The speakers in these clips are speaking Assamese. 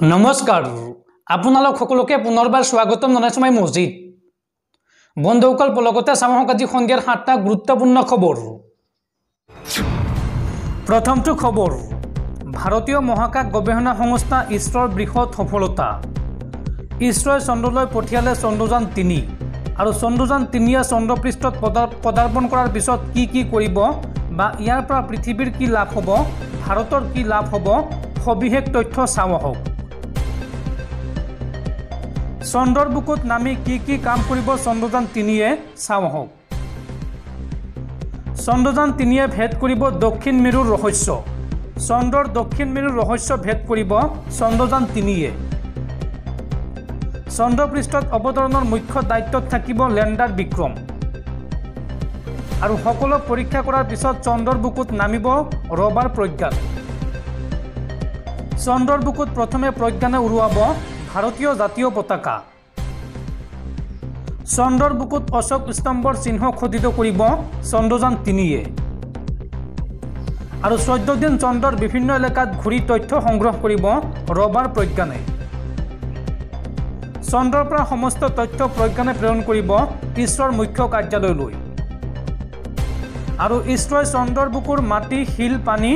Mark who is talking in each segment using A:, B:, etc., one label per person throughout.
A: নমস্কাৰ। আপোনালোক সকলোকে পুনৰবাৰ স্বাগতম জনাইছোঁ মই মছজিদ বন্ধুসকল লগতে চাওঁ আহক আজি সন্ধিয়াৰ সাতটা গুৰুত্বপূৰ্ণ খবৰ। প্ৰথমটো খবৰ ভাৰতীয় মহাকাশ গৱেষণা সংস্থা ইছৰোৰ বৃহৎ সফলতা। ইছৰোই চন্দ্ৰলৈ পঠিয়ালে চন্দ্ৰযান তিনি আৰু চন্দ্ৰযান তিনিয়ে চন্দ্ৰপৃষ্ঠত পদা পদাৰ্পণ কৰাৰ পিছত কি কি কৰিব বা ইয়াৰ পৰা পৃথিৱীৰ কি লাভ হ'ব ভাৰতৰ কি লাভ হ'ব সবিশেষ তথ্য চাওঁ আহক। চন্দ্ৰৰ বুকুত নামি কি কি কাম কৰিব চন্দ্ৰযান তিনিয়ে চাওঁ আহক। চন্দ্ৰযান তিনিয়ে ভেদ কৰিব দক্ষিণ মেৰুৰ ৰহস্য। চন্দ্ৰৰ দক্ষিণ মেৰুৰ ৰহস্য ভেদ কৰিব চন্দ্ৰযান তিনিয়ে। চন্দ্ৰপৃষ্ঠত অৱতৰণৰ মুখ্য দায়িত্বত থাকিব লেণ্ডাৰ বিক্ৰম। আৰু সকলো পৰীক্ষা কৰাৰ পিছত চন্দ্ৰৰ বুকুত নামিব ৰবাৰ প্ৰজ্ঞান। চন্দ্ৰৰ বুকুত প্ৰথমে প্ৰজ্ঞানে উৰুৱাব ভাৰতীয় জাতীয় পতাকা। চন্দ্ৰৰ বুকুত অশোক স্তম্ভৰ চিহ্ন খোদিত কৰিব চন্দ্ৰযান তিনিয়ে। আৰু চৈধ্য দিন চন্দ্ৰৰ বিভিন্ন এলেকাত ঘূৰি তথ্য সংগ্ৰহ কৰিব ৰবাৰ প্ৰজ্ঞানে। চন্দ্ৰৰ পৰা সমস্ত তথ্য প্ৰজ্ঞানে প্ৰেৰণ কৰিব ইছৰোৰ মুখ্য কাৰ্যালয়লৈ। আৰু ইছৰোই চন্দ্ৰৰ বুকুৰ মাটি শিল পানী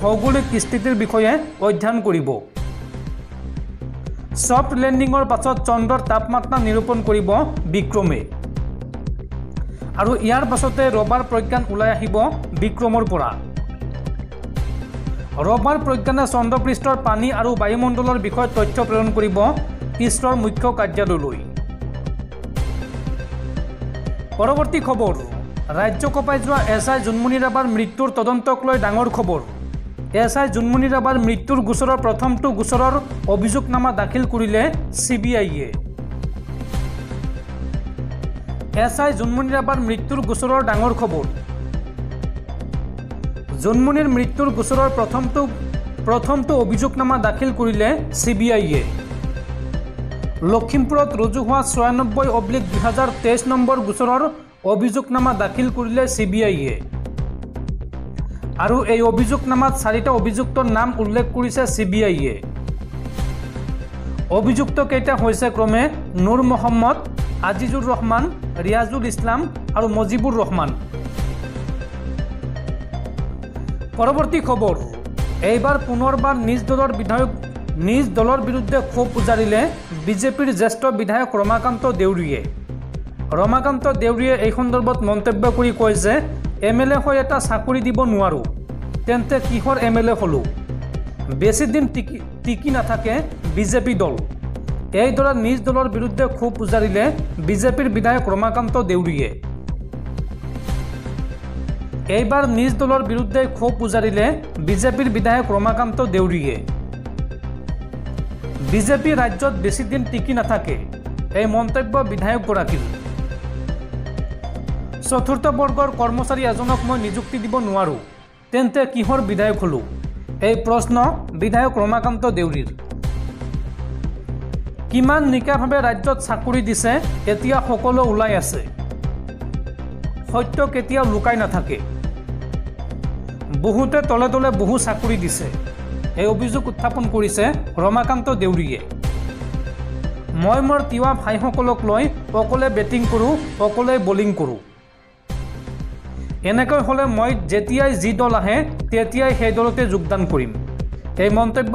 A: ভৌগোলিক স্থিতিৰ বিষয়ে অধ্যয়ন কৰিব। ছফ্ট লেণ্ডিঙৰ পাছত চন্দ্ৰৰ তাপমাত্ৰা নিৰূপণ কৰিব বিক্ৰমে। আৰু ইয়াৰ পাছতে ৰবাৰ প্ৰজ্ঞান ওলাই আহিব বিক্ৰমৰ পৰা। ৰবাৰ প্ৰজ্ঞানে চন্দ্ৰপৃষ্ঠৰ পানী আৰু বায়ুমণ্ডলৰ বিষয়ে তথ্য প্ৰেৰণ কৰিব ইছৰোৰ মুখ্য কাৰ্যালয়লৈ। পৰৱৰ্তী খবৰ। ৰাজ্য কঁপাই যোৱা এছ আই জোনমণি ৰাভাৰ মৃত্যুৰ তদন্তক লৈ ডাঙৰ খবৰ। এছ আই জোনমণি ৰাভাৰ মৃত্যুৰ গোচৰৰ প্ৰথমটো গোচৰৰ অভিযোগনামা দাখিল কৰিলে চি বি আইয়ে এছ আই জোনমণি ৰাভাৰ মৃত্যুৰ গোচৰৰ ডাঙৰ খবৰ। জোনমণিৰ মৃত্যুৰ গোচৰৰ প্ৰথমটো প্ৰথমটো অভিযোগনামা দাখিল কৰিলে চি বি আইয়ে লখিমপুৰত ৰুজু হোৱা ছয়ানব্বৈ অব্লিক দুহেজাৰ তেইছ নম্বৰ গোচৰৰ অভিযোগনামা দাখিল কৰিলে চি বি আইয়ে আৰু এই অভিযোগনামাত চাৰিটা অভিযুক্তৰ নাম উল্লেখ কৰিছে চি বি আইয়ে অভিযুক্তকেইটা হৈছে ক্ৰমে নুৰ মহম্মদ আজিজুৰ ৰহমান ৰিয়াজুল ইছলাম আৰু মজিবুৰ ৰহমান। পৰৱৰ্তী খবৰ এইবাৰ পুনৰবাৰ নিজ দলৰ বিধায়ক নিজ দলৰ বিৰুদ্ধে ক্ষোভ উজাৰিলে বিজেপিৰ জ্যেষ্ঠ বিধায়ক ৰমাকান্ত দেউৰীয়ে। ৰমাকান্ত দেউৰীয়ে এই সন্দৰ্ভত মন্তব্য কৰি কয় যে এম এল এ হৈ এটা চাকৰি দিব নোৱাৰোঁ। তেন্তে কিহৰ এম এল এ হ'লোঁ? বেছিদিন টিকি টিকি নাথাকে বিজেপি দল। এইদৰে নিজ দলৰ বিৰুদ্ধে ক্ষোভ উজাৰিলে বিজেপিৰ বিধায়ক ৰমাকান্ত দেউৰীয়ে। এইবাৰ নিজ দলৰ বিৰুদ্ধে ক্ষোভ উজাৰিলে বিজেপিৰ বিধায়ক ৰমাকান্ত দেউৰীয়ে। বিজেপি ৰাজ্যত বেছিদিন টিকি নাথাকে এই মন্তব্য বিধায়কগৰাকীৰ। চতুৰ্থ বৰ্গৰ কৰ্মচাৰী এজনক মই নিযুক্তি দিব নোৱাৰোঁ। তেন্তে কিহৰ বিধায়ক হ'লোঁ? এই প্ৰশ্ন বিধায়ক ৰমাকান্ত দেউৰীৰ। কিমান নিকাভাৱে ৰাজ্যত চাকৰি দিছে এতিয়া সকলো ওলাই আছে। সত্য কেতিয়াও লুকাই নাথাকে। বহুতে তলে তলে বহু চাকৰি দিছে। এই অভিযোগ উত্থাপন কৰিছে ৰমাকান্ত দেউৰীয়ে। মই মোৰ তিৱা ভাইসকলক লৈ অকলে বেটিং কৰোঁ অকলে বলিং কৰোঁ। এনেকৈ হ'লে মই যেতিয়াই যি দল আহে তেতিয়াই সেই দলতে যোগদান কৰিম। এই মন্তব্য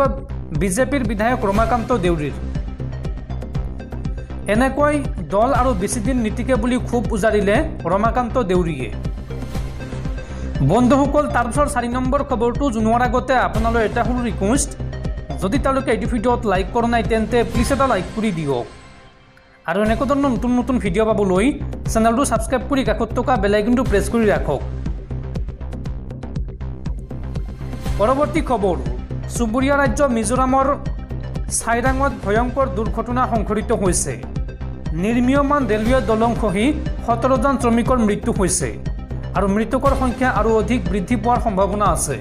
A: বিজেপিৰ বিধায়ক ৰমাকান্ত দেউৰীৰ। এনেকৈ দল আৰু বেছিদিন নীতিকে বুলি ক্ষোভ উজাৰিলে ৰমাকান্ত দেউৰীয়ে। বন্ধুসকল তাৰপিছৰ চাৰি নম্বৰ খবৰটো জনোৱাৰ আগতে আপোনালৈ এটা সৰু ৰিকুৱেষ্ট যদি তেওঁলোকে এইটো ভিডিঅ'ত লাইক কৰা নাই তেন্তে প্লিজ এটা লাইক কৰি দিয়ক। আৰু এনেকুৱা ধৰণৰ নতুন নতুন ভিডিঅ' পাবলৈ চেনেলটো ছাবস্ক্ৰাইব কৰি কাষত থকা বেলাইকনটো প্ৰেছ কৰি ৰাখক। পৰৱৰ্তী খবৰ চুবুৰীয়া ৰাজ্য মিজোৰামৰ চাইৰাঙত ভয়ংকৰ দুৰ্ঘটনা সংঘটিত হৈছে। নিৰ্মীয়মান ৰেলৱে দলং খহি সোতৰজন শ্ৰমিকৰ মৃত্যু হৈছে আৰু মৃতকৰ সংখ্যা আৰু অধিক বৃদ্ধি পোৱাৰ সম্ভাৱনা আছে।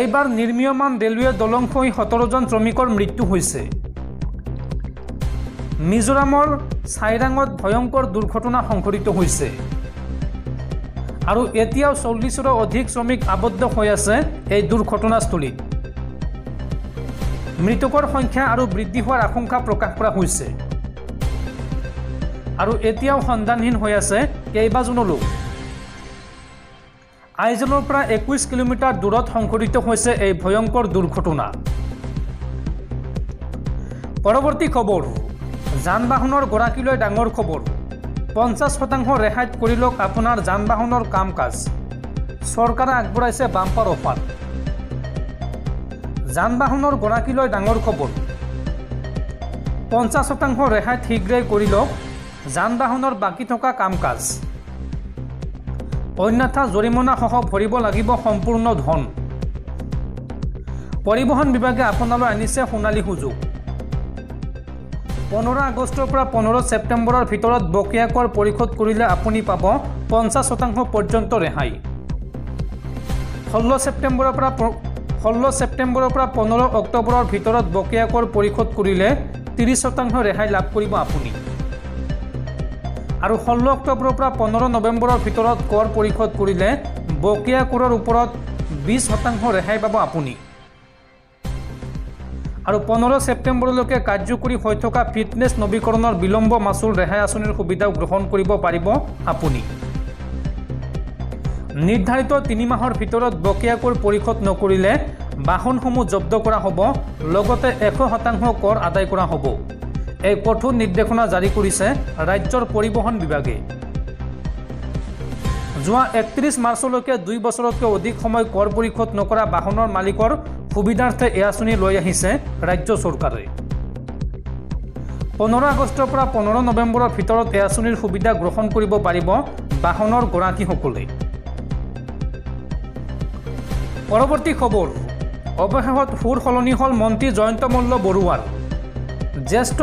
A: এইবাৰ নিৰ্মীয়মান ৰেলৱে দলং খহি সোতৰজন শ্ৰমিকৰ মৃত্যু হৈছে। মিজোৰামৰ চাইৰাঙত ভয়ংকৰ দুৰ্ঘটনা সংঘটিত হৈছে। আৰু এতিয়াও চল্লিছৰো অধিক শ্ৰমিক আবদ্ধ হৈ আছে এই দুৰ্ঘটনাস্থলীত। মৃতকৰ সংখ্যা আৰু বৃদ্ধি হোৱাৰ আশংকা প্ৰকাশ কৰা হৈছে। আৰু এতিয়াও সন্ধানহীন হৈ আছে কেইবাজনো লোক। আইজলৰ পৰা একৈছ কিলোমিটাৰ দূৰত সংঘটিত হৈছে এই ভয়ংকৰ দুৰ্ঘটনা। পৰৱৰ্তী খবৰ। যান বাহনৰ গৰাকীলৈ ডাঙৰ খবৰ। পঞ্চাছ শতাংশ ৰেহাইত কৰি লওক আপোনাৰ যান বাহনৰ কাম কাজ চৰকাৰে আগবঢ়াইছে বাম্পাৰ অফাৰ। যান বাহনৰ গৰাকীলৈ ডাঙৰ খবৰ। পঞ্চাছ শতাংশ ৰেহাইত শীঘ্ৰেই কৰি লওক যান বাহনৰ বাকী থকা কাম কাজ অন্যথা জৰিমনাসহ ভৰিব লাগিব সম্পূৰ্ণ ধন। পৰিবহণ বিভাগে আপোনালৈ আনিছে সোণালী সুযোগ। পোন্ধৰ আগষ্টৰ পৰা পোন্ধৰ ছেপ্টেম্বৰৰ ভিতৰত বকেয়া কৰ পৰিশোধ কৰিলে আপুনি পাব পঞ্চাছ শতাংশ পৰ্যন্ত ৰেহাই। ষোল্ল ছেপ্টেম্বৰৰ পৰা ষোল্ল ছেপ্টেম্বৰৰ পৰা পোন্ধৰ অক্টোবৰৰ ভিতৰত বকেয়া কৰ পৰিশোধ কৰিলে ত্ৰিছ শতাংশ ৰেহাই লাভ কৰিব আপুনি। আৰু ষোল্ল অক্টোবৰৰ পৰা পোন্ধৰ নৱেম্বৰৰ ভিতৰত কৰ পৰিশোধ কৰিলে বকেয়া কৰৰ ওপৰত বিছ শতাংশ ৰেহাই পাব আপুনি। আৰু পোন্ধৰ ছেপ্টেম্বৰলৈকে কাৰ্যকৰী হৈ থকা ফিটনেছ নৱীকৰণৰ বিলম্ব মাচুল ৰেহাই আঁচনিৰ সুবিধাও গ্ৰহণ কৰিব পাৰিব আপুনি। নিৰ্ধাৰিত তিনি মাহৰ ভিতৰত বকেয়াকৈ পৰিশোধ নকৰিলে বাহনসমূহ জব্দ কৰা হ'ব লগতে এশ শতাংশ কৰ আদায় কৰা হ'ব। এই কঠোৰ নিৰ্দেশনা জাৰি কৰিছে ৰাজ্যৰ পৰিবহণ বিভাগে। যোৱা একত্ৰিছ মাৰ্চলৈকে দুই বছৰতকৈ অধিক সময় কৰ পৰিশোধ নকৰা বাহনৰ মালিকৰ সুবিধাৰ্থে এই আঁচনি লৈ আহিছে ৰাজ্য চৰকাৰে। পোন্ধৰ আগষ্টৰ পৰা পোন্ধৰ নৱেম্বৰৰ ভিতৰত এই আঁচনিৰ সুবিধা গ্ৰহণ কৰিব পাৰিব বাহনৰ গৰাকীসকলে। পৰৱৰ্তী খবৰ অৱশেষত সুৰ সলনি হ'ল মন্ত্ৰী জয়ন্ত মল্ল বৰুৱাৰ। জ্যেষ্ঠ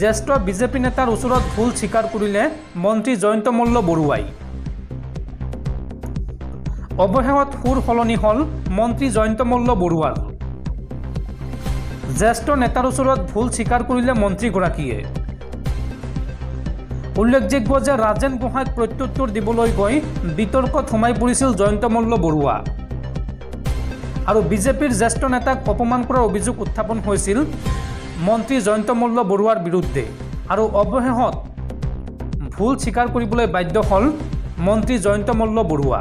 A: জ্যেষ্ঠ বিজেপি নেতাৰ ওচৰত ভুল স্বীকাৰ কৰিলে মন্ত্ৰী জয়ন্ত মল্ল বৰুৱাই। অৱশেষত সুৰ সলনি হ'ল মন্ত্ৰী জয়ন্ত মল্ল বৰুৱাৰ। জ্যেষ্ঠ নেতাৰ ওচৰত ভুল স্বীকাৰ কৰিলে মন্ত্ৰীগৰাকীয়ে। উল্লেখযোগ্য যে ৰাজেন গোহাঁইক প্ৰত্যুত্তৰ দিবলৈ গৈ বিতৰ্কত সোমাই পৰিছিল জয়ন্ত মল্ল বৰুৱা। আৰু বিজেপিৰ জ্যেষ্ঠ নেতাক অপমান কৰাৰ অভিযোগ উত্থাপন হৈছিল মন্ত্ৰী জয়ন্ত মল্ল বৰুৱাৰ বিৰুদ্ধে। আৰু অৱশেষত ভুল স্বীকাৰ কৰিবলৈ বাধ্য হ'ল মন্ত্ৰী জয়ন্ত মল্ল বৰুৱা।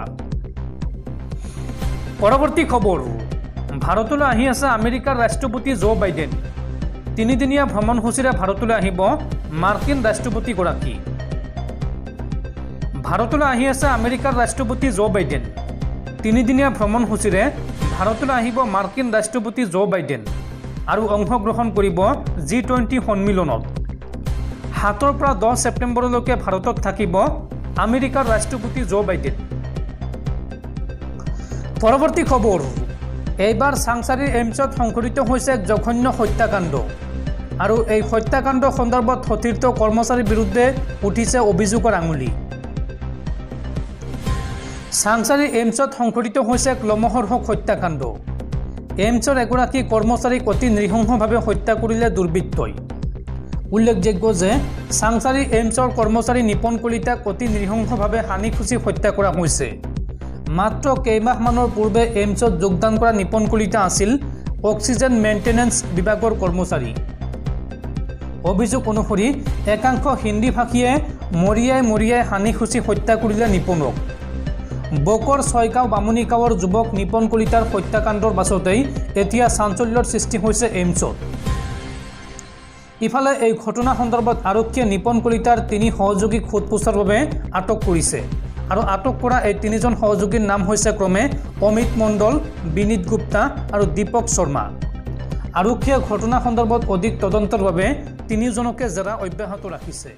A: পৰৱৰ্তী খবৰ। ভাৰতলৈ আহি আছে আমেৰিকাৰ ৰাষ্ট্ৰপতি জ' বাইডেন। তিনিদিনীয়া ভ্ৰমণসূচীৰে ভাৰতলৈ আহিব মাৰ্কিন ৰাষ্ট্ৰপতিগৰাকী। ভাৰতলৈ আহি আছে আমেৰিকাৰ ৰাষ্ট্ৰপতি জ' বাইডেন। তিনিদিনীয়া ভ্ৰমণসূচীৰে ভাৰতলৈ আহিব মাৰ্কিন ৰাষ্ট্ৰপতি জ' বাইডেন আৰু অংশগ্ৰহণ কৰিব জি টুৱেণ্টি সন্মিলনত। সাতৰ পৰা দহ ছেপ্টেম্বৰলৈকে ভাৰতত থাকিব আমেৰিকাৰ ৰাষ্ট্ৰপতি জ' বাইডেন। পৰৱৰ্তী খবৰ। এইবাৰ চাংচাৰীৰ এইমছত সংঘটিত হৈছে এক জঘন্য হত্যাকাণ্ড। আৰু এই হত্যাকাণ্ড সন্দৰ্ভত সতীৰ্থ কৰ্মচাৰীৰ বিৰুদ্ধে উঠিছে অভিযোগৰ আঙুলি। চাংচাৰী এইমছত সংঘটিত হৈছে এক লমহৰ্ষক হত্যাকাণ্ড। এইমছৰ এগৰাকী কৰ্মচাৰীক অতি নৃশংসভাৱে হত্যা কৰিলে দুৰ্বৃত্তই। উল্লেখযোগ্য যে চাংচাৰী এইমছৰ কৰ্মচাৰী নিপন কলিতাক অতি নৃশংসভাৱে সানি খুচি হত্যা কৰা হৈছে। মাত্ৰ কেইমাহমানৰ পূৰ্বে এইমছত যোগদান কৰা নিপন কলিতা আছিল অক্সিজেন মেইনটেনেন্স বিভাগৰ কৰ্মচাৰী। অভিযোগ অনুসৰি একাংশ হিন্দী ভাষীয়ে মৰিয়াই মৰিয়াই সানি খুচি হত্যা কৰিলে নিপনক। বকৰ ছয়গাঁও বামুণী গাঁৱৰ যুৱক নিপন কলিতাৰ হত্যাকাণ্ডৰ পাছতেই এতিয়া চাঞ্চল্যৰ সৃষ্টি হৈছে এইমছত। ইফালে এই ঘটনা সন্দৰ্ভত আৰক্ষীয়ে নিপন কলিতাৰ তিনি সহযোগীক সোধপোছৰ বাবে আটক কৰিছে। আৰু আটক কৰা এই তিনিজন সহযোগীৰ নাম হৈছে ক্ৰমে অমিত মণ্ডল বিনীত গুপ্তা আৰু দীপক শৰ্মা। আৰক্ষীয়ে ঘটনা সন্দৰ্ভত অধিক তদন্তৰ বাবে তিনিওজনকে জেৰা অব্যাহত ৰাখিছে।